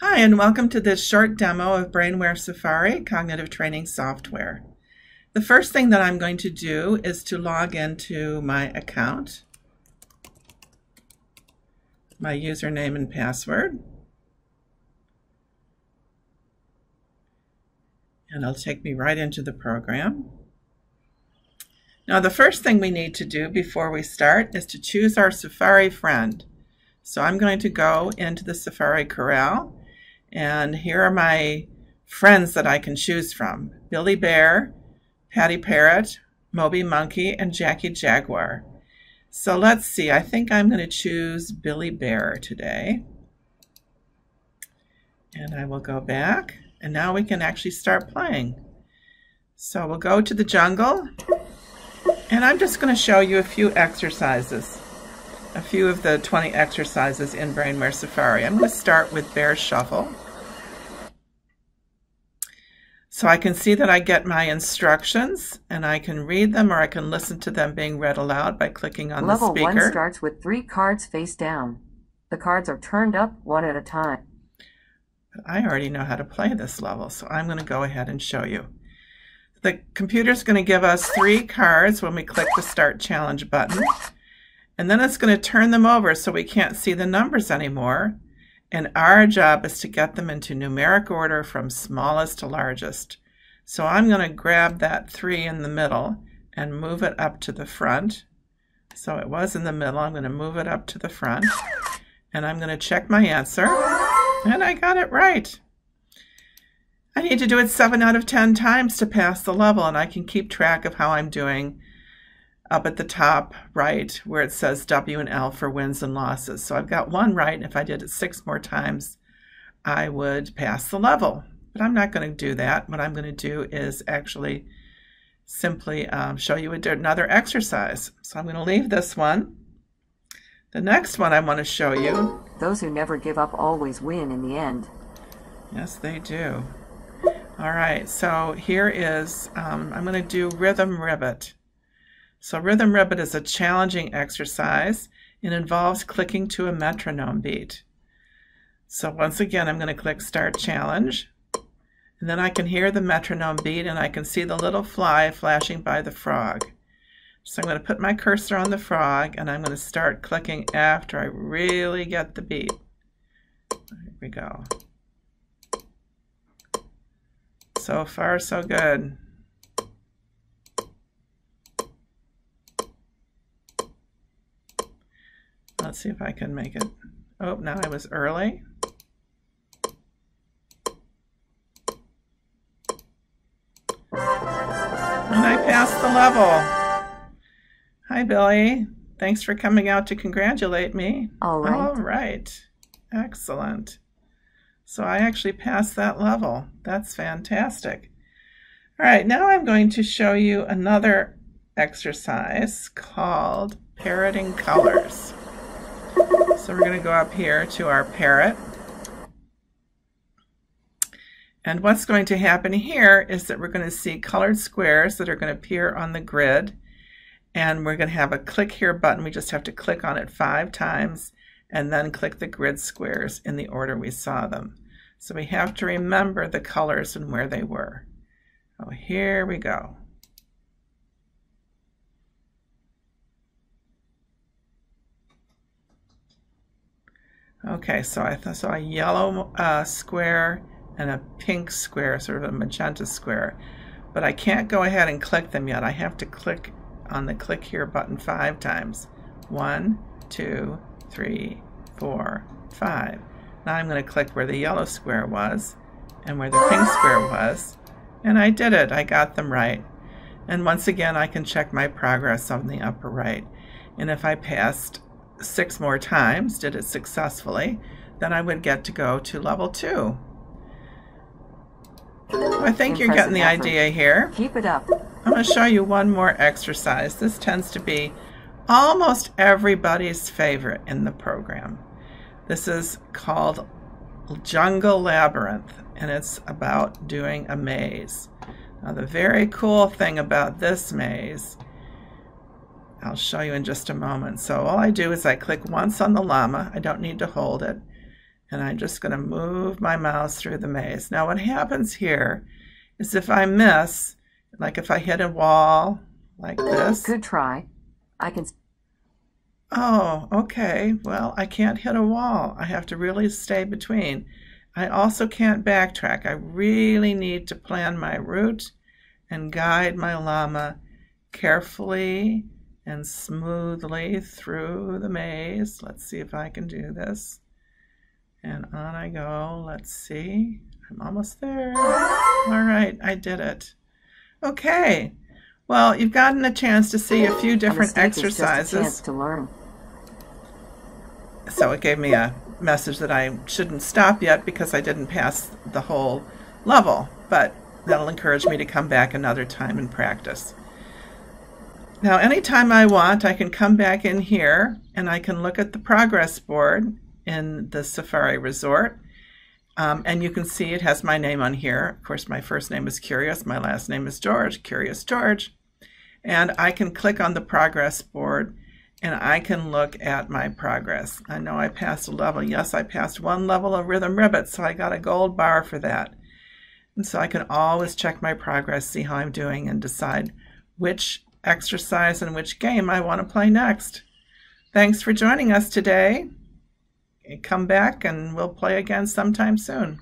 Hi, and welcome to this short demo of Brainware Safari cognitive training software. The first thing that I'm going to do is to log into my account, my username and password. And it'll take me right into the program. Now the first thing we need to do before we start is to choose our Safari friend. So I'm going to go into the Safari Corral and here are my friends that I can choose from. Billy Bear, Patty Parrot, Moby Monkey, and Jackie Jaguar. So let's see, I think I'm going to choose Billy Bear today. And I will go back, and now we can actually start playing. So we'll go to the jungle, and I'm just going to show you a few exercises, a few of the 20 exercises in Brainware Safari. I'm going to start with Bear Shuffle. So I can see that I get my instructions and I can read them or I can listen to them being read aloud by clicking on Level the speaker. Level 1 starts with three cards face down. The cards are turned up one at a time. I already know how to play this level, so I'm going to go ahead and show you. The computer's going to give us three cards when we click the Start Challenge button. And then it's going to turn them over so we can't see the numbers anymore. And our job is to get them into numeric order from smallest to largest. So I'm going to grab that 3 in the middle and move it up to the front. So it was in the middle. I'm going to move it up to the front. And I'm going to check my answer. And I got it right. I need to do it 7 out of 10 times to pass the level, and I can keep track of how I'm doing up at the top right where it says W and L for wins and losses. So I've got one right. and If I did it six more times, I would pass the level. But I'm not going to do that. What I'm going to do is actually simply um, show you another exercise. So I'm going to leave this one. The next one I want to show you. Those who never give up always win in the end. Yes, they do. All right, so here is, um, I'm going to do Rhythm Ribbit. So Rhythm Ribbit is a challenging exercise. It involves clicking to a metronome beat. So once again, I'm going to click Start Challenge. And then I can hear the metronome beat and I can see the little fly flashing by the frog. So I'm going to put my cursor on the frog and I'm going to start clicking after I really get the beat. Here we go. So far, so good. Let's see if I can make it. Oh, now I was early. And I passed the level. Hi, Billy. Thanks for coming out to congratulate me. All right. All right. Excellent. So I actually passed that level. That's fantastic. All right, now I'm going to show you another exercise called parroting colors. So we're going to go up here to our parrot. And what's going to happen here is that we're going to see colored squares that are going to appear on the grid. And we're going to have a click here button. We just have to click on it five times and then click the grid squares in the order we saw them. So we have to remember the colors and where they were. Oh, here we go. Okay, so I saw a yellow uh, square and a pink square, sort of a magenta square. But I can't go ahead and click them yet. I have to click on the click here button five times. One, two, three, four, five. Now I'm going to click where the yellow square was and where the pink square was. And I did it. I got them right. And once again, I can check my progress on the upper right. And if I passed six more times, did it successfully, then I would get to go to level two. I think you're getting the idea here. Keep it up. I'm going to show you one more exercise. This tends to be almost everybody's favorite in the program. This is called Jungle Labyrinth, and it's about doing a maze. Now, the very cool thing about this maze I'll show you in just a moment. So all I do is I click once on the llama. I don't need to hold it. and I'm just going to move my mouse through the maze. Now what happens here is if I miss, like if I hit a wall like this. Good try. I can. Oh, okay. Well, I can't hit a wall. I have to really stay between. I also can't backtrack. I really need to plan my route and guide my llama carefully and smoothly through the maze. Let's see if I can do this. And on I go. Let's see. I'm almost there. All right, I did it. Okay. Well, you've gotten a chance to see a few different a exercises. to learn. So it gave me a message that I shouldn't stop yet because I didn't pass the whole level, but that'll encourage me to come back another time and practice. Now, anytime I want, I can come back in here and I can look at the progress board in the Safari Resort. Um, and you can see it has my name on here. Of course, my first name is Curious. My last name is George, Curious George. And I can click on the progress board and I can look at my progress. I know I passed a level. Yes, I passed one level of Rhythm Ribbit, so I got a gold bar for that. And so I can always check my progress, see how I'm doing, and decide which exercise and which game I want to play next. Thanks for joining us today. Come back and we'll play again sometime soon.